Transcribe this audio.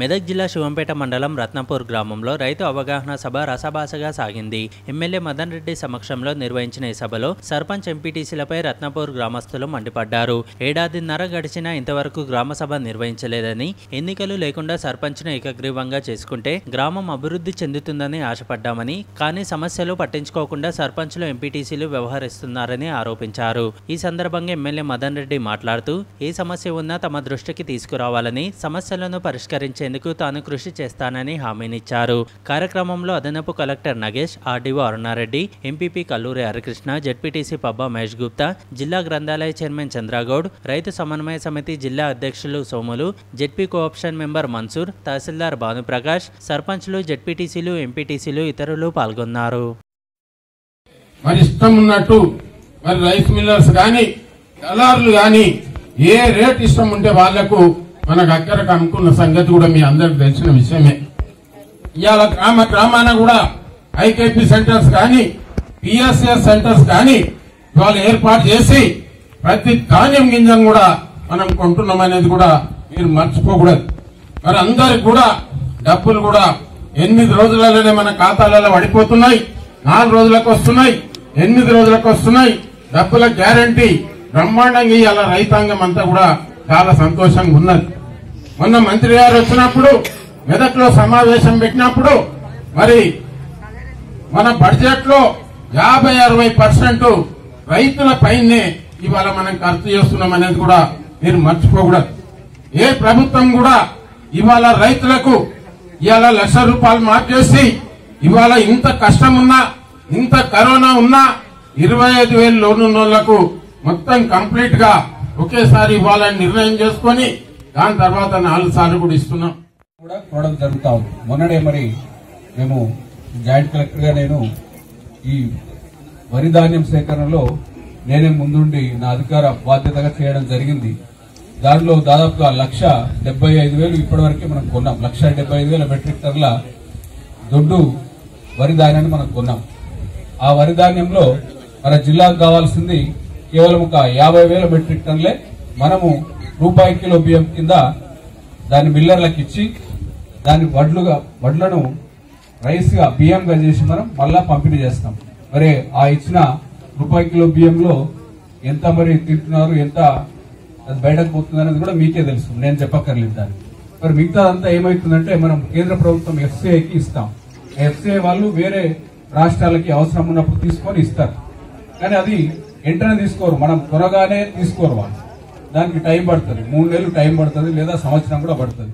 మెదక్ జిల్లా శివంపేట మండలం రత్నపూర్ గ్రామంలో రైతు అవగాహన సభ రసభాసగా సాగింది. ఎమ్మెల్యే మదన్ రెడ్డి సమక్షంలో నిర్వహించిన ఈ సభలో సర్పంచ్ ఎంపీటీసీలపై రత్నపూర్ గ్రామస్తులు మండిపడ్డారు. ఏడాదిన్నర గడిచినా ఇంతవరకు గ్రామ సభ నిర్వహించలేదని ఎన్నికలు లేకుండా సర్పంచ్ను ఏకగ్రీవంగా చేసుకుంటే గ్రామం అభివృద్ధి చెందుతుందని ఆశపడ్డామని కానీ సమస్యలు పట్టించుకోకుండా సర్పంచ్లు ఎంపీటీసీలు వ్యవహరిస్తున్నారని ఆరోపించారు. ఈ సందర్భంగా ఎమ్మెల్యే మదన్ రెడ్డి మాట్లాడుతూ ఏ సమస్య ఉన్నా తమ దృష్టికి తీసుకురావాలని సమస్యలను పరిష్కరించే చేసేందుకు తాను కృషి చేస్తానని హామీనిచ్చారు. కార్యక్రమంలో అదనపు collector Nagesh RDO Arunareddy MPP Kalluri Harikrishna ZPTC Pabba Mahesh Gupta జిల్లా గ్రంథాలయ చైర్మన్ చంద్రగౌడ్ రైతు సమన్వయ సమితి జిల్లా అధ్యక్షులు Somulu ZP co option member Mansoor తహసీల్దార్ భానుప్రకాష్ సర్పంచ్లు జెడ్పీటీసీలు ఎంపీటీసీలు ఇతరులు పాల్గొన్నారు. మరి ఇష్టం ఉన్నట్టు మరి రైస్ మిల్లర్స్ కానీ దళారులు కానీ ఏ రేట్ ఇష్టం ఉంటే వాళ్ళకు మనకు అక్కడికి అనుకున్న సంగతి కూడా మీ అందరికి తెలిసిన విషయమే. ఇవాళ గ్రామ గ్రామాన కూడా ఐకేపీ సెంటర్స్ కానీ పిఎస్ఎస్ సెంటర్స్ కానీ ఇవాళ ఏర్పాటు చేసి ప్రతి ధాన్యం గింజను కూడా మనం కొంటున్నాం అనేది కూడా మీరు మర్చిపోకూడదు. మరి అందరికి కూడా డబ్బులు కూడా ఎనిమిది రోజులలోనే మన ఖాతాలలో పడిపోతున్నాయి నాలుగు రోజులకు వస్తున్నాయి ఎనిమిది రోజులకు వస్తున్నాయి. డబ్బుల గ్యారంటీ బ్రహ్మాండంగా ఇవాళ రైతాంగం అంతా కూడా చాలా సంతోషంగా ఉన్నది. మొన్న మంత్రి గారు వచ్చినప్పుడు మెదక్లో సమావేశం పెట్టినప్పుడు మరి మన బడ్జెట్లో యాభై అరవై పర్సెంట్ రైతుల పైనే ఇవాళ మనం ఖర్చు చేస్తున్నాం అనేది కూడా మీరు మర్చిపోకూడదు. ఏ ప్రభుత్వం కూడా ఇవాళ రైతులకు ఇవాళ లక్ష రూపాయలు మార్చేసి ఇవాళ ఇంత కష్టం ఉన్నా ఇంత కరోనా ఉన్నా ఇరవై ఐదు వేలు లోన్ మొత్తం కంప్లీట్గా ఒకేసారి ఇవ్వాలని నిర్ణయం చేసుకొని దాని తర్వాత నాలుగు సార్లు కూడా ఇస్తున్నాం. కూడా చూడడం జరుగుతా ఉంది. మొన్ననే మరి మేము జాయింట్ కలెక్టర్గా నేను ఈ వరి ధాన్యం సేకరణలో నేనే ముందుండి నా అధికార బాధ్యతగా చేయడం జరిగింది. దానిలో దాదాపుగా లక్ష డెబ్బై ఐదు వేలు ఇప్పటివరకే మనం కొన్నాం. లక్ష డెబ్బై ఐదు వేల మెట్రిక్ టన్ల దొడ్డు వరి ధాన్యాన్ని మనం కొన్నాం. ఆ వరి ధాన్యంలో మన జిల్లాకు కావాల్సింది కేవలం ఒక యాభై వేల మెట్రిక్ టన్లే మనము రూపాయి కిలో బియ్యం కింద దాన్ని మిల్లర్లకు ఇచ్చి దాన్ని వడ్లుగా వడ్లను రైస్గా బియ్యంగా చేసి మనం మళ్ళా పంపిణీ చేస్తాం. మరి ఆ ఇచ్చిన రూపాయి కిలో బియ్యంలో ఎంత మరి తింటున్నారు ఎంత అది బయటకు పోతుంది అనేది కూడా మీకే తెలుసు. నేను చెప్పక్కర్లేదు దాన్ని మరి మిగతాదంతా ఏమవుతుందంటే మనం కేంద్ర ప్రభుత్వం ఎఫ్సిఐకి ఇస్తాం. ఎఫ్సిఐ వాళ్ళు వేరే రాష్ట్రాలకి అవసరం ఉన్నప్పుడు తీసుకొని ఇస్తారు. కానీ అది వెంటనే తీసుకోరు. మనం త్వరగానే తీసుకోరు వాళ్ళు. దానికి టైం పడుతుంది. మూడు నెలలు టైం పడుతుంది లేదా సంవత్సరం కూడా పడుతుంది.